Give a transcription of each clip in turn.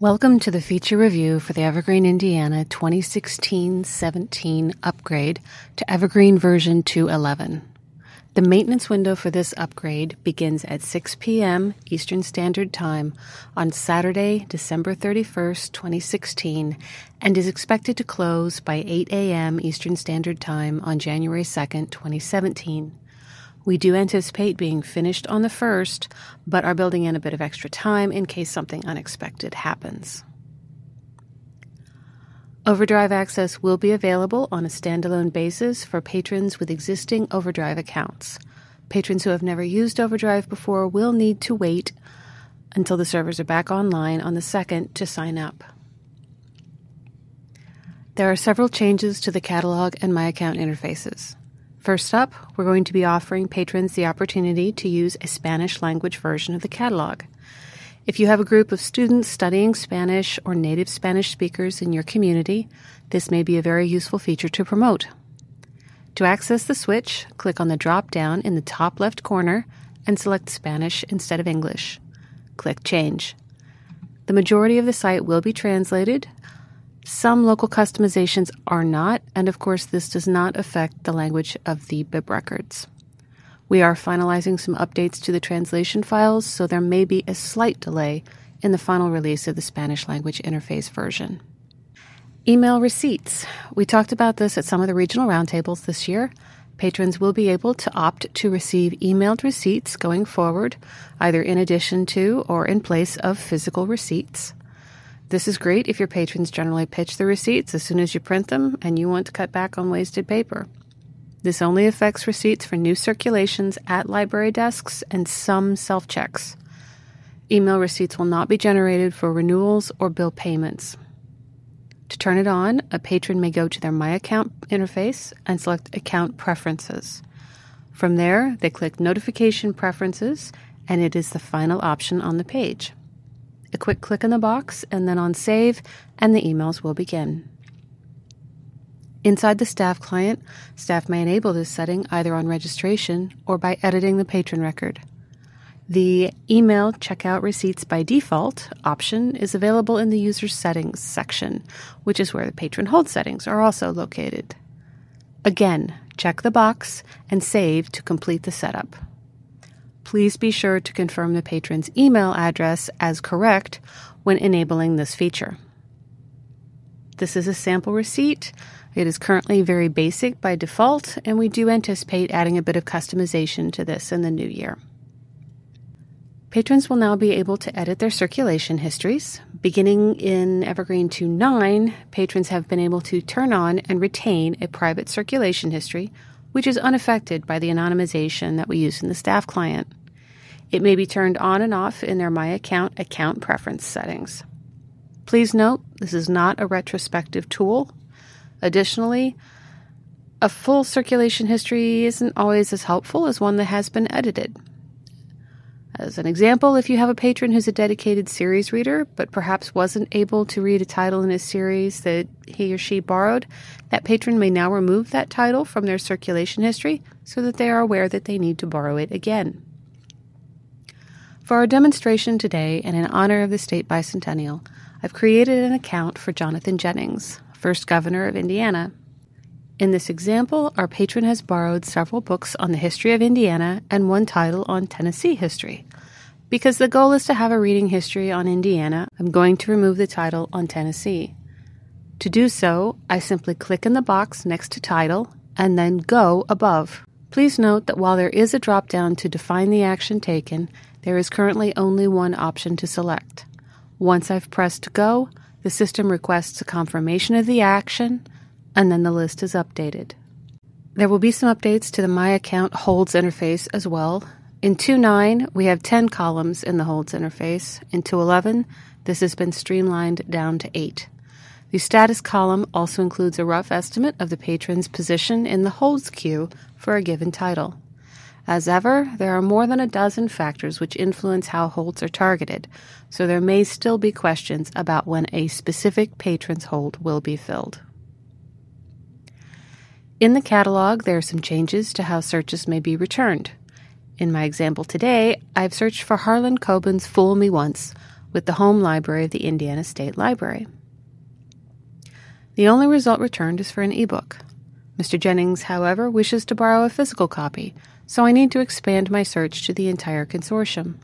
Welcome to the feature review for the Evergreen Indiana 2016 17 upgrade to Evergreen version 211. The maintenance window for this upgrade begins at 6 p.m. Eastern Standard Time on Saturday, December 31st, 2016, and is expected to close by 8 a.m. Eastern Standard Time on January 2nd, 2017. We do anticipate being finished on the 1st, but are building in a bit of extra time in case something unexpected happens. Overdrive access will be available on a standalone basis for patrons with existing Overdrive accounts. Patrons who have never used Overdrive before will need to wait until the servers are back online on the 2nd to sign up. There are several changes to the catalog and My Account interfaces. First up, we're going to be offering patrons the opportunity to use a Spanish language version of the catalog. If you have a group of students studying Spanish or native Spanish speakers in your community, this may be a very useful feature to promote. To access the switch, click on the drop down in the top left corner and select Spanish instead of English. Click Change. The majority of the site will be translated, some local customizations are not, and of course, this does not affect the language of the bib records. We are finalizing some updates to the translation files, so there may be a slight delay in the final release of the Spanish language interface version. Email receipts. We talked about this at some of the regional roundtables this year. Patrons will be able to opt to receive emailed receipts going forward, either in addition to or in place of physical receipts. This is great if your patrons generally pitch the receipts as soon as you print them and you want to cut back on wasted paper. This only affects receipts for new circulations at library desks and some self checks. Email receipts will not be generated for renewals or bill payments. To turn it on, a patron may go to their My Account interface and select Account Preferences. From there, they click Notification Preferences, and it is the final option on the page a quick click in the box, and then on Save, and the emails will begin. Inside the staff client, staff may enable this setting either on registration or by editing the patron record. The Email Checkout Receipts by Default option is available in the User Settings section, which is where the patron hold settings are also located. Again, check the box and save to complete the setup please be sure to confirm the patron's email address as correct when enabling this feature. This is a sample receipt. It is currently very basic by default, and we do anticipate adding a bit of customization to this in the new year. Patrons will now be able to edit their circulation histories. Beginning in Evergreen 2.9, patrons have been able to turn on and retain a private circulation history, which is unaffected by the anonymization that we use in the staff client. It may be turned on and off in their My Account account preference settings. Please note this is not a retrospective tool. Additionally, a full circulation history isn't always as helpful as one that has been edited. As an example, if you have a patron who's a dedicated series reader but perhaps wasn't able to read a title in a series that he or she borrowed, that patron may now remove that title from their circulation history so that they are aware that they need to borrow it again. For our demonstration today, and in honor of the state bicentennial, I've created an account for Jonathan Jennings, first governor of Indiana. In this example, our patron has borrowed several books on the history of Indiana and one title on Tennessee history. Because the goal is to have a reading history on Indiana, I'm going to remove the title on Tennessee. To do so, I simply click in the box next to title and then go above. Please note that while there is a drop down to define the action taken, there is currently only one option to select. Once I've pressed go, the system requests a confirmation of the action, and then the list is updated. There will be some updates to the My Account Holds interface as well. In 2.9, we have 10 columns in the Holds interface. In 2.11, this has been streamlined down to 8. The status column also includes a rough estimate of the patron's position in the holds queue for a given title. As ever, there are more than a dozen factors which influence how holds are targeted, so there may still be questions about when a specific patron's hold will be filled. In the catalog, there are some changes to how searches may be returned. In my example today, I've searched for Harlan Coben's Fool Me Once, with the home library of the Indiana State Library. The only result returned is for an ebook. Mr. Jennings, however, wishes to borrow a physical copy, so I need to expand my search to the entire consortium.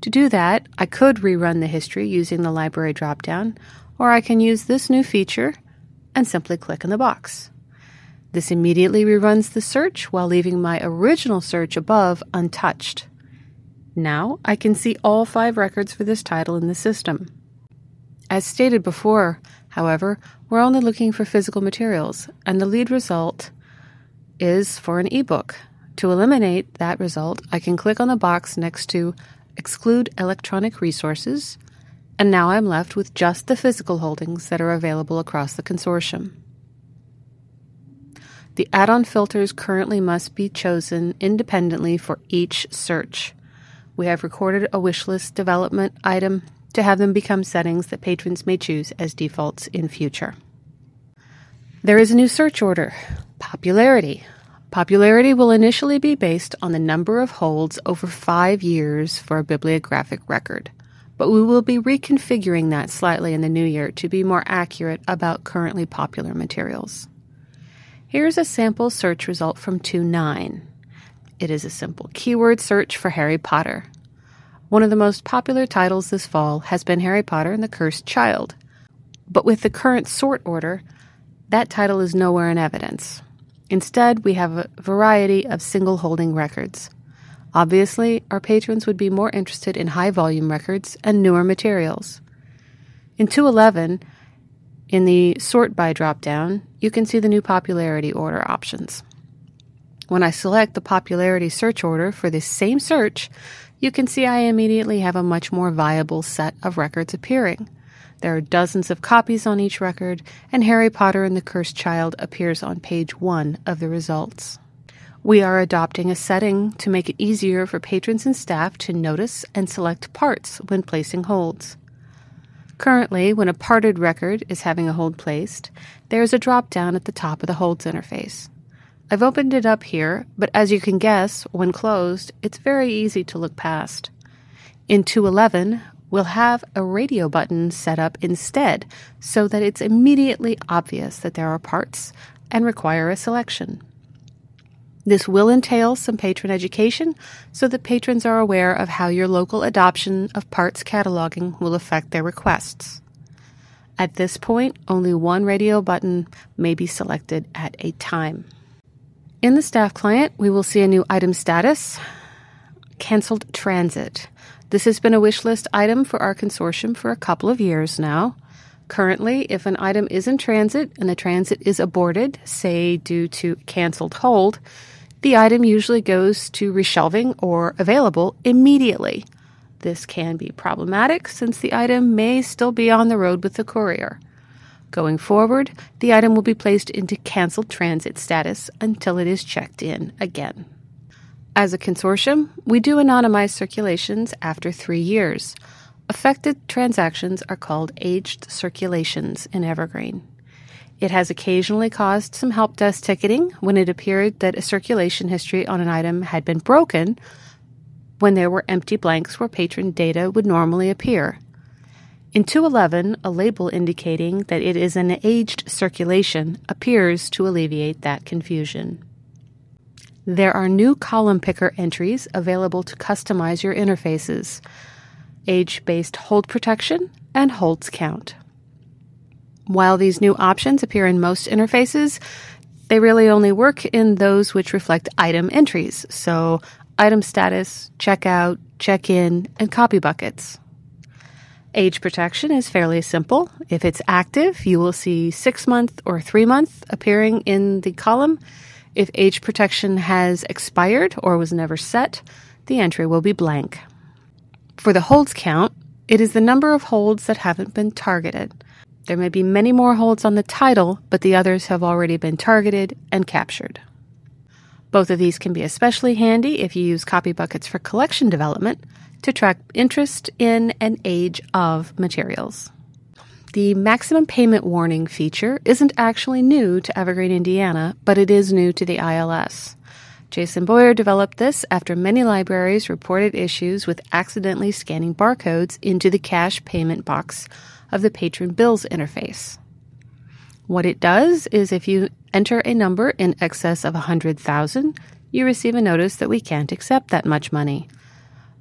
To do that, I could rerun the history using the library dropdown, or I can use this new feature and simply click in the box. This immediately reruns the search while leaving my original search above untouched. Now I can see all five records for this title in the system. As stated before, however, we're only looking for physical materials, and the lead result is for an ebook. To eliminate that result, I can click on the box next to Exclude Electronic Resources, and now I'm left with just the physical holdings that are available across the consortium. The add on filters currently must be chosen independently for each search. We have recorded a wishlist development item to have them become settings that patrons may choose as defaults in future. There is a new search order popularity. Popularity will initially be based on the number of holds over five years for a bibliographic record, but we will be reconfiguring that slightly in the new year to be more accurate about currently popular materials. Here's a sample search result from 2.9. It is a simple keyword search for Harry Potter. One of the most popular titles this fall has been Harry Potter and the Cursed Child. But with the current sort order, that title is nowhere in evidence. Instead, we have a variety of single holding records. Obviously, our patrons would be more interested in high volume records and newer materials. In 211, in the Sort By dropdown, you can see the new popularity order options. When I select the popularity search order for this same search, you can see I immediately have a much more viable set of records appearing. There are dozens of copies on each record, and Harry Potter and the Cursed Child appears on page one of the results. We are adopting a setting to make it easier for patrons and staff to notice and select parts when placing holds. Currently, when a parted record is having a hold placed, there is a drop down at the top of the holds interface. I've opened it up here, but as you can guess, when closed, it's very easy to look past. In 211, we'll have a radio button set up instead so that it's immediately obvious that there are parts and require a selection. This will entail some patron education so that patrons are aware of how your local adoption of parts cataloging will affect their requests. At this point, only one radio button may be selected at a time. In the staff client, we will see a new item status, canceled transit. This has been a wish list item for our consortium for a couple of years now. Currently, if an item is in transit and the transit is aborted, say due to canceled hold, the item usually goes to reshelving or available immediately. This can be problematic since the item may still be on the road with the courier. Going forward, the item will be placed into canceled transit status until it is checked in again. As a consortium, we do anonymize circulations after three years. Affected transactions are called aged circulations in Evergreen. It has occasionally caused some help desk ticketing when it appeared that a circulation history on an item had been broken when there were empty blanks where patron data would normally appear. In 211, a label indicating that it is an aged circulation appears to alleviate that confusion. There are new column picker entries available to customize your interfaces age based hold protection and holds count. While these new options appear in most interfaces, they really only work in those which reflect item entries, so item status, checkout, check in, and copy buckets. Age protection is fairly simple. If it's active, you will see six month or three month appearing in the column. If age protection has expired or was never set, the entry will be blank. For the holds count, it is the number of holds that haven't been targeted. There may be many more holds on the title, but the others have already been targeted and captured. Both of these can be especially handy if you use copy buckets for collection development, to track interest in and age of materials. The maximum payment warning feature isn't actually new to Evergreen, Indiana, but it is new to the ILS. Jason Boyer developed this after many libraries reported issues with accidentally scanning barcodes into the cash payment box of the patron bills interface. What it does is if you enter a number in excess of 100,000, you receive a notice that we can't accept that much money.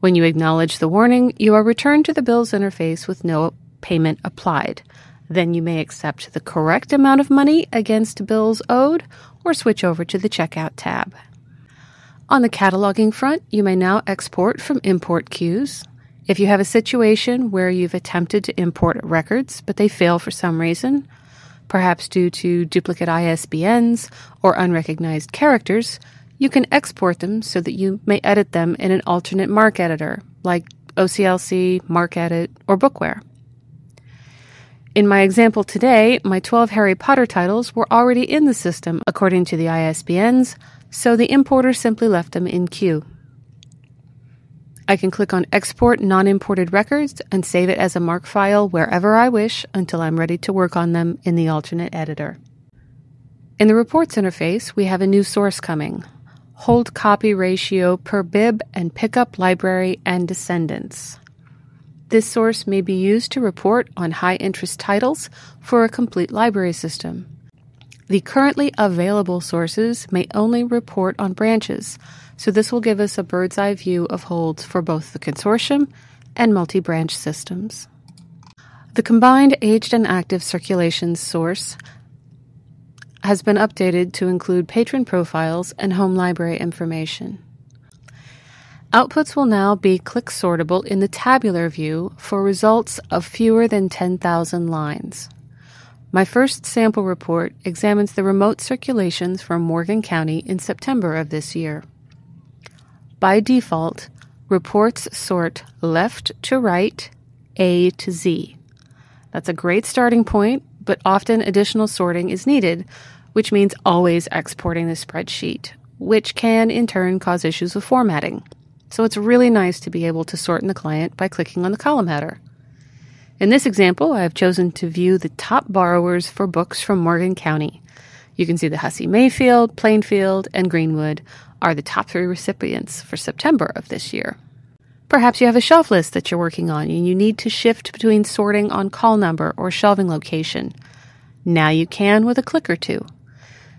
When you acknowledge the warning, you are returned to the bills interface with no payment applied. Then you may accept the correct amount of money against bills owed or switch over to the checkout tab. On the cataloging front, you may now export from import queues. If you have a situation where you've attempted to import records but they fail for some reason, perhaps due to duplicate ISBNs or unrecognized characters, you can export them so that you may edit them in an alternate MARC editor like OCLC, MARCedit, or Bookwhere. In my example today, my 12 Harry Potter titles were already in the system according to the ISBNs, so the importer simply left them in queue. I can click on Export Non Imported Records and save it as a MARC file wherever I wish until I'm ready to work on them in the alternate editor. In the Reports interface, we have a new source coming hold copy ratio per bib and pickup library and descendants. This source may be used to report on high interest titles for a complete library system. The currently available sources may only report on branches, so this will give us a bird's eye view of holds for both the consortium and multi branch systems. The combined aged and active circulations source has been updated to include patron profiles and home library information. Outputs will now be click sortable in the tabular view for results of fewer than 10,000 lines. My first sample report examines the remote circulations from Morgan County in September of this year. By default, reports sort left to right, A to Z. That's a great starting point, but often additional sorting is needed, which means always exporting the spreadsheet, which can in turn cause issues with formatting. So it's really nice to be able to sort in the client by clicking on the column header. In this example, I've chosen to view the top borrowers for books from Morgan County. You can see the Hussey Mayfield, Plainfield, and Greenwood are the top three recipients for September of this year. Perhaps you have a shelf list that you're working on and you need to shift between sorting on call number or shelving location. Now you can with a click or two.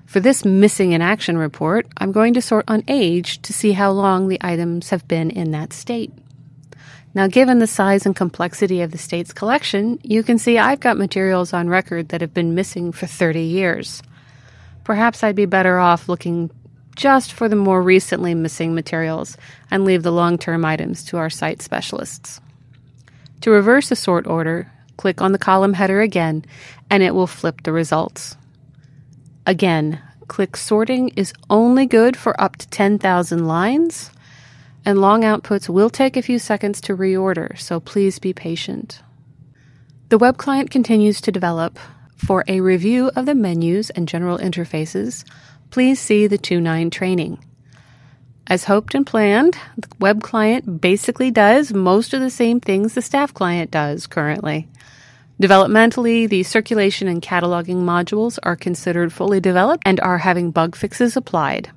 For this missing in action report, I'm going to sort on age to see how long the items have been in that state. Now, given the size and complexity of the state's collection, you can see I've got materials on record that have been missing for 30 years. Perhaps I'd be better off looking just for the more recently missing materials and leave the long term items to our site specialists. To reverse the sort order, click on the column header again and it will flip the results. Again, click sorting is only good for up to 10,000 lines, and long outputs will take a few seconds to reorder, so please be patient. The web client continues to develop. For a review of the menus and general interfaces, please see the 2.9 training. As hoped and planned, the web client basically does most of the same things the staff client does currently. Developmentally, the circulation and cataloging modules are considered fully developed and are having bug fixes applied.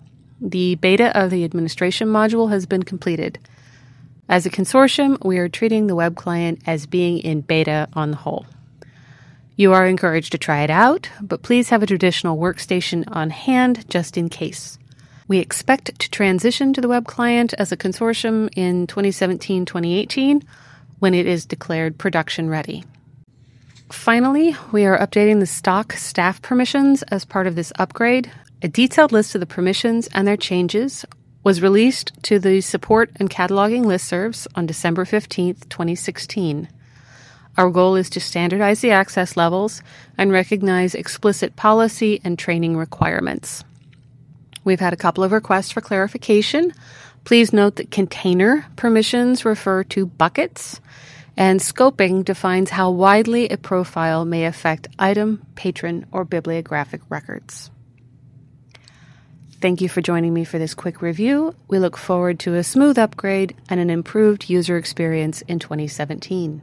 The beta of the administration module has been completed. As a consortium, we are treating the web client as being in beta on the whole. You are encouraged to try it out, but please have a traditional workstation on hand just in case. We expect to transition to the web client as a consortium in 2017 2018 when it is declared production ready. Finally, we are updating the stock staff permissions as part of this upgrade. A detailed list of the permissions and their changes was released to the support and cataloging listservs on December 15th, 2016. Our goal is to standardize the access levels and recognize explicit policy and training requirements. We've had a couple of requests for clarification. Please note that container permissions refer to buckets and scoping defines how widely a profile may affect item, patron, or bibliographic records. Thank you for joining me for this quick review. We look forward to a smooth upgrade and an improved user experience in 2017.